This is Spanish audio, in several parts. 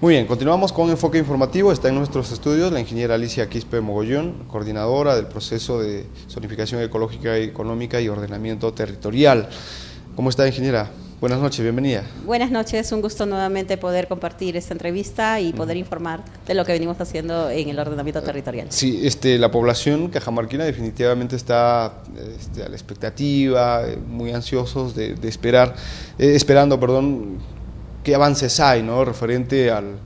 Muy bien, continuamos con Enfoque Informativo. Está en nuestros estudios la ingeniera Alicia Quispe Mogollón, coordinadora del proceso de zonificación ecológica y económica y ordenamiento territorial. ¿Cómo está, ingeniera? Buenas noches, bienvenida. Buenas noches, un gusto nuevamente poder compartir esta entrevista y poder informar de lo que venimos haciendo en el ordenamiento territorial. Sí, este, la población cajamarquina definitivamente está este, a la expectativa, eh, muy ansiosos de, esperar, eh, esperando, perdón, qué avances hay, ¿no? Referente al,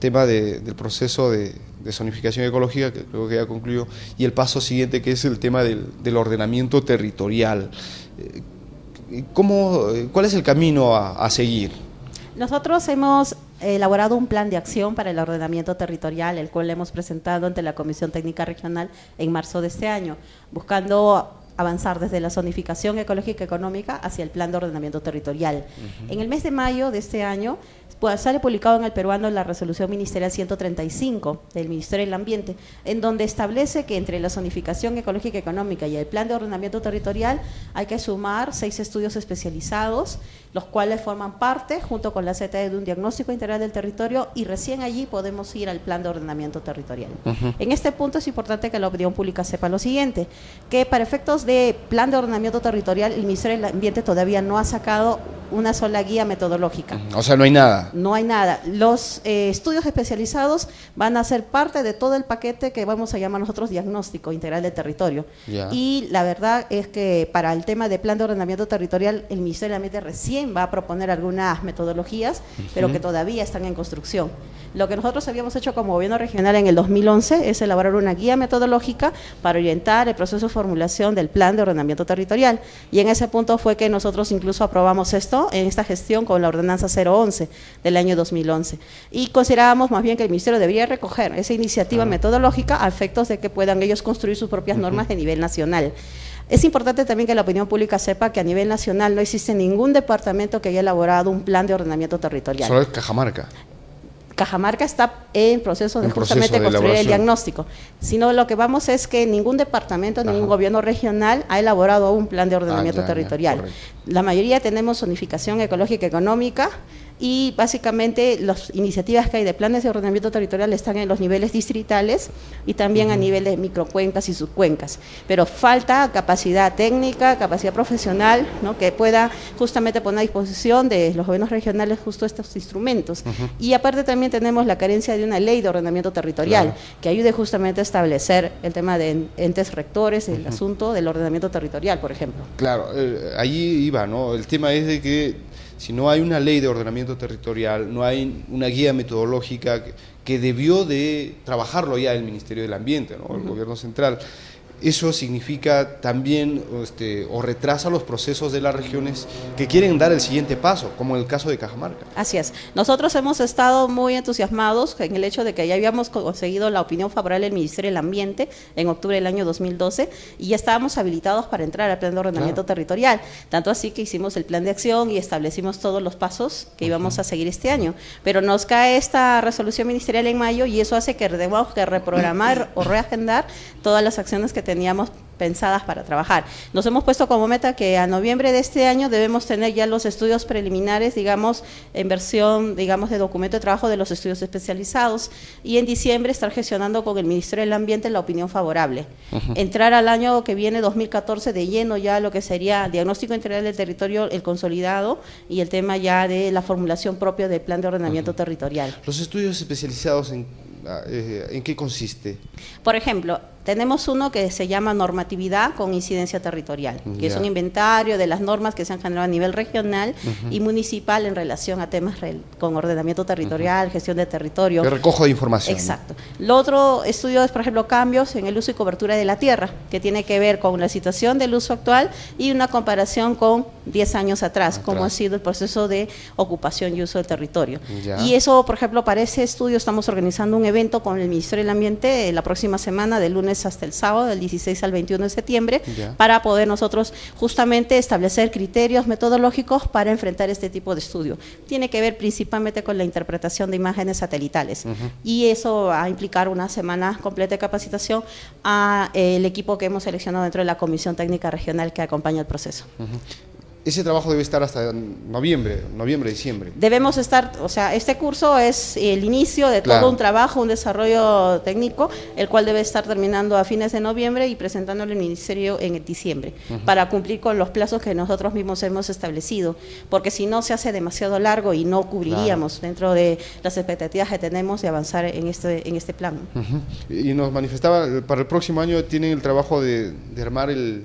tema del proceso de, zonificación ecológica, que creo que ya concluyó, y el paso siguiente, que es el tema del, del ordenamiento territorial. Eh, ¿Cómo, ¿Cuál es el camino a, seguir? Nosotros hemos elaborado un plan de acción para el ordenamiento territorial, el cual hemos presentado ante la Comisión Técnica Regional en marzo de este año, buscando avanzar desde la zonificación ecológica económica hacia el plan de ordenamiento territorial. En el mes de mayo de este año pues, sale publicado en el peruano la resolución ministerial 135 del Ministerio del Ambiente, en donde establece que entre la zonificación ecológica económica y el plan de ordenamiento territorial hay que sumar seis estudios especializados, los cuales forman parte, junto con la CTE, de un diagnóstico integral del territorio y recién allí podemos ir al plan de ordenamiento territorial. En este punto es importante que la opinión pública sepa lo siguiente, que para efectos de plan de ordenamiento territorial, el Ministerio del Ambiente todavía no ha sacado una sola guía metodológica. O sea, no hay nada. No hay nada. Los eh, estudios especializados van a ser parte de todo el paquete que vamos a llamar nosotros diagnóstico integral de territorio. Y la verdad es que para el tema de plan de ordenamiento territorial, el Ministerio del Ambiente recién va a proponer algunas metodologías, pero que todavía están en construcción. Lo que nosotros habíamos hecho como gobierno regional en el 2011 es elaborar una guía metodológica para orientar el proceso de formulación del plan de ordenamiento territorial. Y en ese punto fue que nosotros incluso aprobamos esto en esta gestión con la ordenanza 011 del año 2011. Y considerábamos más bien que el Ministerio debería recoger esa iniciativa metodológica a efectos de que puedan ellos construir sus propias normas de nivel nacional. Es importante también que la opinión pública sepa que a nivel nacional no existe ningún departamento que haya elaborado un plan de ordenamiento territorial. Solo es Cajamarca. Cajamarca está en proceso de justamente construir el diagnóstico, sino lo que vamos es que ningún departamento, ningún gobierno regional ha elaborado un plan de ordenamiento ah, territorial. la mayoría tenemos zonificación ecológica económica, y básicamente las iniciativas que hay de planes de ordenamiento territorial están en los niveles distritales y también a nivel de microcuencas y subcuencas, pero falta capacidad técnica, capacidad profesional, ¿no? que pueda justamente poner a disposición de los gobiernos regionales justo estos instrumentos. Y aparte también tenemos la carencia de una ley de ordenamiento territorial que ayude justamente a establecer el tema de entes rectores, el asunto del ordenamiento territorial, por ejemplo. Claro, eh, ahí iba, ¿no? El tema es de que si no hay una ley de ordenamiento territorial, no hay una guía metodológica que, debió de trabajarlo ya el Ministerio del Ambiente, el gobierno central eso significa también este, o retrasa los procesos de las regiones que quieren dar el siguiente paso, como en el caso de Cajamarca. Así es. Nosotros hemos estado muy entusiasmados en el hecho de que ya habíamos conseguido la opinión favorable del Ministerio del Ambiente en octubre del año 2012 y ya estábamos habilitados para entrar al plan de ordenamiento territorial. Tanto así que hicimos el plan de acción y establecimos todos los pasos que íbamos a seguir este año. Pero nos cae esta resolución ministerial en mayo y eso hace que debamos que reprogramar o reagendar todas las acciones que teníamos pensadas para trabajar. Nos hemos puesto como meta que a noviembre de este año debemos tener ya los estudios preliminares, digamos, en versión, digamos, de documento de trabajo de los estudios especializados y en diciembre estar gestionando con el Ministerio del Ambiente la opinión favorable. Entrar al año que viene, 2014, de lleno ya lo que sería diagnóstico integral del territorio, el consolidado y el tema ya de la formulación propia del plan de ordenamiento territorial. Los estudios especializados en, ah, eh, ¿en qué consiste? Por ejemplo, tenemos uno que se llama normatividad con incidencia territorial, que es un inventario de las normas que se han generado a nivel regional y municipal en relación a temas con ordenamiento territorial, gestión de territorio. Que recojo de información. Exacto. Lo otro estudio es, por ejemplo, cambios en el uso y cobertura de la tierra, que tiene que ver con la situación del uso actual y una comparación con 10 años atrás, cómo ha sido el proceso de ocupación y uso del territorio. Y eso, por ejemplo, para ese estudio estamos organizando un evento con el Ministerio del Ambiente la próxima semana, de lunes hasta el sábado, del 16 al 21 de septiembre, para poder nosotros justamente establecer criterios metodológicos para enfrentar este tipo de estudio. Tiene que ver principalmente con la interpretación de imágenes satelitales y eso va a implicar una semana completa de capacitación al equipo que hemos seleccionado dentro de la Comisión Técnica Regional que acompaña el proceso. Ese trabajo debe estar hasta noviembre, noviembre, diciembre. Debemos estar, o sea, este curso es el inicio de todo un trabajo, un desarrollo técnico, el cual debe estar terminando a fines de noviembre y presentándolo al Ministerio en diciembre, para cumplir con los plazos que nosotros mismos hemos establecido, porque si no se hace demasiado largo y no cubriríamos dentro de las expectativas que tenemos de avanzar en este, en este plan. Y nos manifestaba, para el próximo año tienen el trabajo de armar el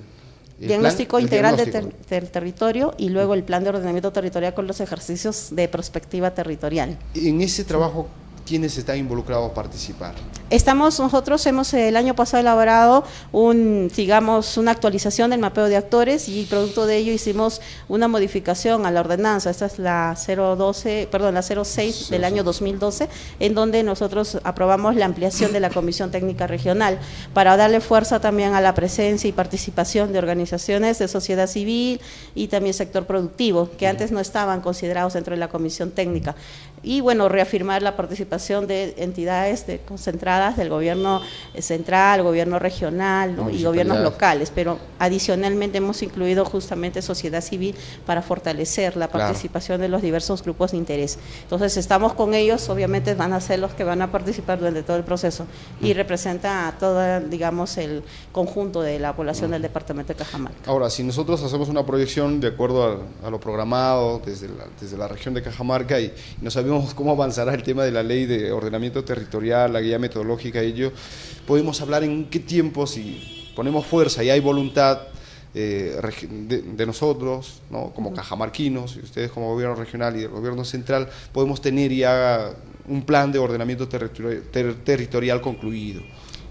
diagnóstico integral del territorio y luego el plan de ordenamiento territorial con los ejercicios de prospectiva territorial. En ese trabajo, ¿quiénes están involucrados a participar? Estamos, nosotros hemos el año pasado elaborado un, digamos, una actualización del mapeo de actores y producto de ello hicimos una modificación a la ordenanza, esta es la 012, perdón, la 06 del año 2012, en donde nosotros aprobamos la ampliación de la Comisión Técnica Regional para darle fuerza también a la presencia y participación de organizaciones de sociedad civil y también sector productivo, que antes no estaban considerados dentro de la Comisión Técnica. Y bueno, reafirmar la participación de entidades de, concentradas del gobierno central, gobierno regional y gobiernos locales, pero adicionalmente hemos incluido justamente sociedad civil para fortalecer la participación de los diversos grupos de interés. Entonces estamos con ellos, obviamente van a ser los que van a participar durante todo el proceso y mm. representa a todo, digamos, el conjunto de la población mm. del departamento de Cajamarca. Ahora, si nosotros hacemos una proyección de acuerdo a, lo programado desde la, desde la región de Cajamarca y, y no sabemos cómo avanzará el tema de la ley de ordenamiento territorial, la guía metodológica, lógica ello, podemos hablar en qué tiempo, si ponemos fuerza y hay voluntad eh, de, nosotros, ¿no? como cajamarquinos, y ustedes como gobierno regional y el gobierno central, podemos tener ya un plan de ordenamiento territorial concluido.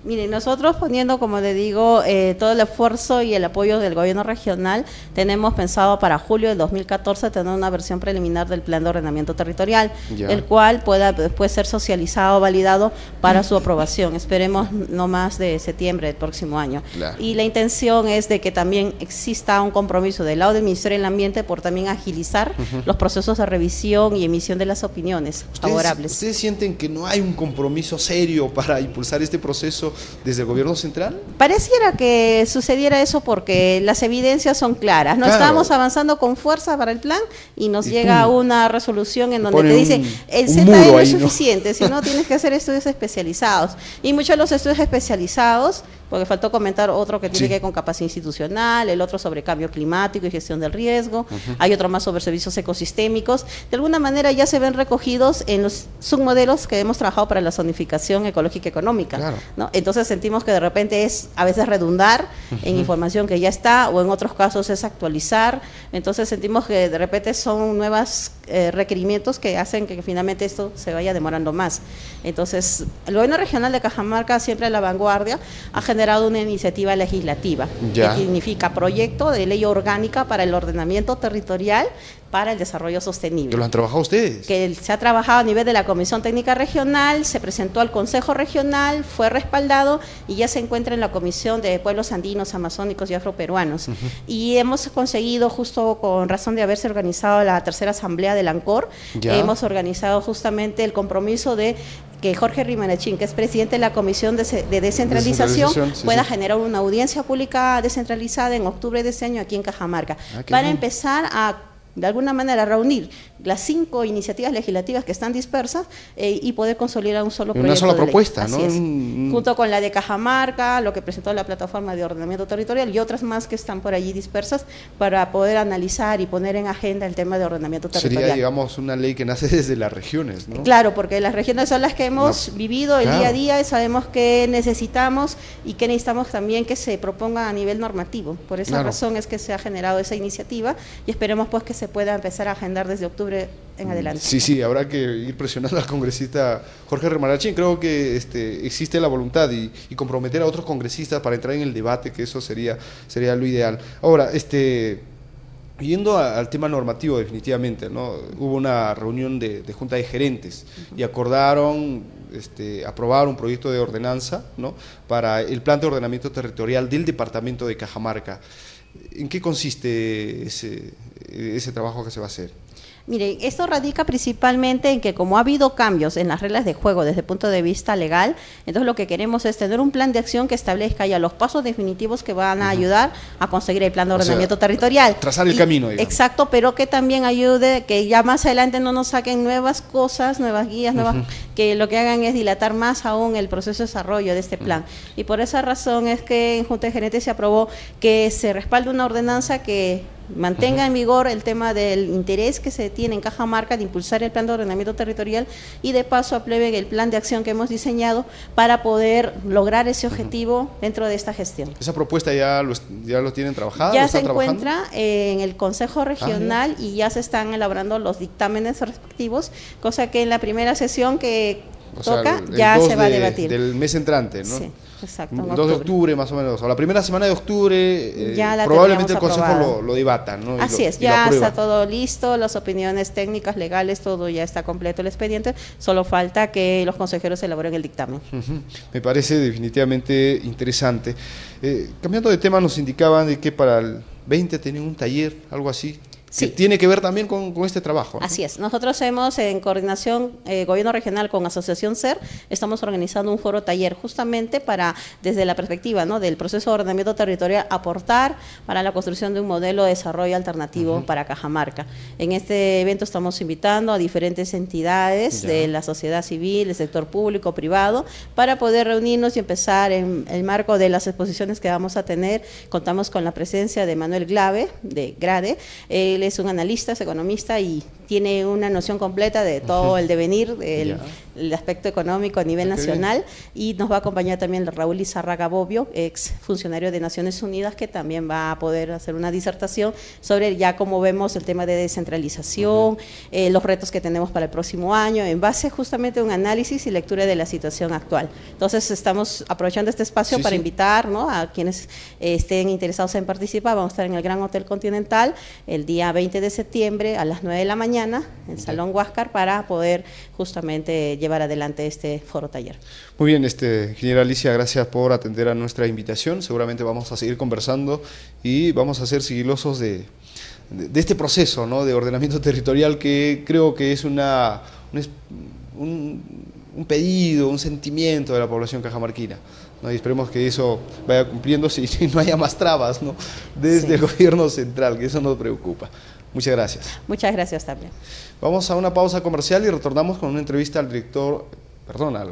Mire, nosotros poniendo, como le digo, eh, todo el esfuerzo y el apoyo del gobierno regional, tenemos pensado para julio del 2014 tener una versión preliminar del plan de ordenamiento territorial, el cual pueda después ser socializado, validado para su aprobación. Esperemos no más de septiembre del próximo año. Y la intención es de que también exista un compromiso del lado del Ministerio del Ambiente por también agilizar los procesos de revisión y emisión de las opiniones favorables. ¿Ustedes sienten que no hay un compromiso serio para impulsar este proceso? Desde el gobierno central? Pareciera que sucediera eso porque las evidencias son claras. No estamos avanzando con fuerza para el plan y nos llega una resolución en donde te dice el ZE no es suficiente, no tienes que hacer estudios especializados. Y muchos de los estudios especializados porque faltó comentar otro que tiene que ver con capacidad institucional, el otro sobre cambio climático y gestión del riesgo, hay otro más sobre servicios ecosistémicos. De alguna manera ya se ven recogidos en los submodelos que hemos trabajado para la zonificación ecológica económica. ¿no? Entonces sentimos que de repente es a veces redundar en información que ya está o en otros casos es actualizar. Entonces sentimos que de repente son nuevos eh, requerimientos que hacen que finalmente esto se vaya demorando más. Entonces el gobierno regional de Cajamarca siempre a la vanguardia ha generado generado una iniciativa legislativa que significa proyecto de ley orgánica para el ordenamiento territorial para el desarrollo sostenible. ¿Que lo han trabajado ustedes? Que se ha trabajado a nivel de la Comisión Técnica Regional, se presentó al Consejo Regional, fue respaldado y ya se encuentra en la Comisión de Pueblos Andinos, Amazónicos y Afroperuanos. Y hemos conseguido, justo con razón de haberse organizado la tercera asamblea del ANCOR, hemos organizado justamente el compromiso de que Jorge Rimanachín, que es presidente de la Comisión de, Descentralización, pueda generar una audiencia pública descentralizada en octubre de este año aquí en Cajamarca, ah, para empezar a de alguna manera reunir las cinco iniciativas legislativas que están dispersas eh, y poder consolidar un solo proyecto. Una sola propuesta, ¿no? Junto con la de Cajamarca, lo que presentó la plataforma de ordenamiento territorial y otras más que están por allí dispersas para poder analizar y poner en agenda el tema de ordenamiento territorial. Sería, digamos, una ley que nace desde las regiones, ¿no? Claro, porque las regiones son las que hemos vivido el día a día y sabemos que necesitamos y que necesitamos también que se proponga a nivel normativo. Por esa razón es que se ha generado esa iniciativa y esperemos pues que se pueda empezar a agendar desde octubre en mm, adelante. Sí, sí, habrá que ir presionando al congresista Jorge Remarachín. Creo que este, existe la voluntad y, comprometer a otros congresistas para entrar en el debate, que eso sería, sería lo ideal. Ahora, este, yendo al tema normativo, definitivamente, ¿no? hubo una reunión de, Junta de Gerentes y acordaron este, aprobar un proyecto de ordenanza ¿no? para el plan de ordenamiento territorial del departamento de Cajamarca. ¿En qué consiste ese, trabajo que se va a hacer? Mire, esto radica principalmente en que como ha habido cambios en las reglas de juego desde el punto de vista legal, entonces lo que queremos es tener un plan de acción que establezca ya los pasos definitivos que van a ayudar a conseguir el plan de ordenamiento territorial. Trazar el camino. Digamos. Exacto, pero que también ayude que ya más adelante no nos saquen nuevas cosas, nuevas guías, nuevas que lo que hagan es dilatar más aún el proceso de desarrollo de este plan. Y por esa razón es que en Junta de Gerentes se aprobó que se respalde una ordenanza que mantenga en vigor el tema del interés que se tiene en Cajamarca de impulsar el plan de ordenamiento territorial y de paso aprueben el plan de acción que hemos diseñado para poder lograr ese objetivo dentro de esta gestión. ¿Esa propuesta ya lo, ya lo tienen trabajado? Ya se encuentra en el Consejo Regional y ya se están elaborando los dictámenes respectivos, cosa que en la primera sesión que toca ya se va a debatir. Del mes entrante, ¿no? Sí. Exacto. 2 de octubre más o menos, o la primera semana de octubre, eh, probablemente el Consejo lo, lo, debata. ¿no? Así es, ya está todo listo, las opiniones técnicas, legales, todo ya está completo el expediente, solo falta que los consejeros elaboren el dictamen. Me parece definitivamente interesante. Eh, cambiando de tema, nos indicaban de que para el 20 tenían un taller, algo así. Sí. tiene que ver también con, este trabajo. Así es. Nosotros hemos, en coordinación eh, Gobierno Regional con Asociación SER, estamos organizando un foro taller justamente para, desde la perspectiva ¿no? del proceso de ordenamiento territorial, aportar para la construcción de un modelo de desarrollo alternativo para Cajamarca. En este evento estamos invitando a diferentes entidades de la sociedad civil, el sector público, privado, para poder reunirnos y empezar en el marco de las exposiciones que vamos a tener. Contamos con la presencia de Manuel Glave, de Grade. Eh, es un analista, es economista y tiene una noción completa de todo el devenir, el, aspecto económico a nivel nacional. Y nos va a acompañar también Raúl Izarraga Bobbio, ex funcionario de Naciones Unidas, que también va a poder hacer una disertación sobre ya cómo vemos el tema de descentralización, eh, los retos que tenemos para el próximo año, en base justamente a un análisis y lectura de la situación actual. Entonces estamos aprovechando este espacio para invitar ¿no? a quienes eh, estén interesados en participar. Vamos a estar en el Gran Hotel Continental el día 20 de septiembre a las 9 de la mañana en el Salón Huáscar para poder justamente llevar adelante este foro taller. Muy bien, este, ingeniera Alicia, gracias por atender a nuestra invitación. Seguramente vamos a seguir conversando y vamos a ser sigilosos de, de, este proceso ¿no? de ordenamiento territorial que creo que es una, un, un pedido, un sentimiento de la población cajamarquina. ¿no? y esperemos que eso vaya cumpliéndose y no haya más trabas ¿no? desde el gobierno central, que eso nos preocupa. Muchas gracias. Muchas gracias también. Vamos a una pausa comercial y retornamos con una entrevista al director, perdón, al